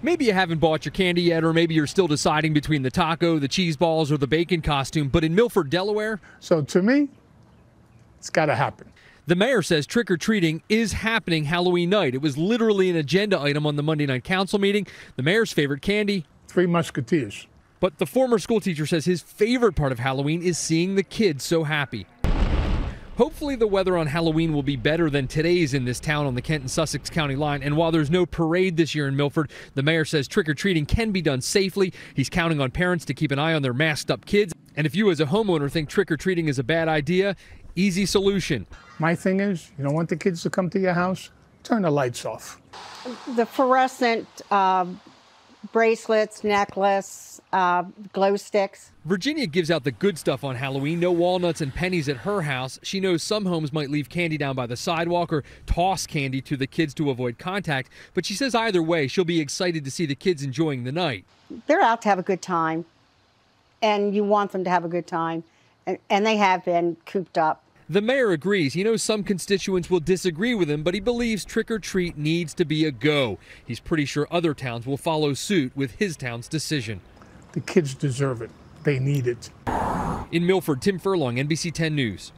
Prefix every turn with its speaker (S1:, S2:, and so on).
S1: Maybe you haven't bought your candy yet, or maybe you're still deciding between the taco, the cheese balls, or the bacon costume. But in Milford, Delaware,
S2: So to me, it's got to happen.
S1: the mayor says trick or treating is happening Halloween night. It was literally an agenda item on the Monday night council meeting. The mayor's favorite candy.
S2: Three Musketeers.
S1: But the former school teacher says his favorite part of Halloween is seeing the kids so happy. Hopefully, the weather on Halloween will be better than today's in this town on the Kent and Sussex County line. And while there's no parade this year in Milford, the mayor says trick or treating can be done safely. He's counting on parents to keep an eye on their masked up kids. And if you, as a homeowner, think trick or treating is a bad idea, easy solution.
S2: My thing is, you don't want the kids to come to your house? Turn the lights off.
S3: the fluorescent uh, bracelets, necklace, uh, glow sticks.
S1: Virginia gives out the good stuff on Halloween. No walnuts and pennies at her house. She knows some homes might leave candy down by the sidewalk or toss candy to the kids to avoid contact. But she says either way, she'll be excited to see the kids enjoying the night.
S3: They're out to have a good time, and you want them to have a good time, and, and they have been cooped up.
S1: The mayor agrees. He knows some constituents will disagree with him, but he believes trick or treat needs to be a go. He's pretty sure other towns will follow suit with his town's decision.
S2: The kids deserve it. They need it.
S1: In Milford, Tim Furlong, NBC 10 News.